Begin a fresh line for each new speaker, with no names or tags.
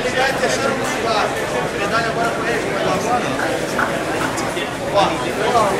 ele ganha terceiro lugar. Medalha agora com ele, vai lá agora. Ó,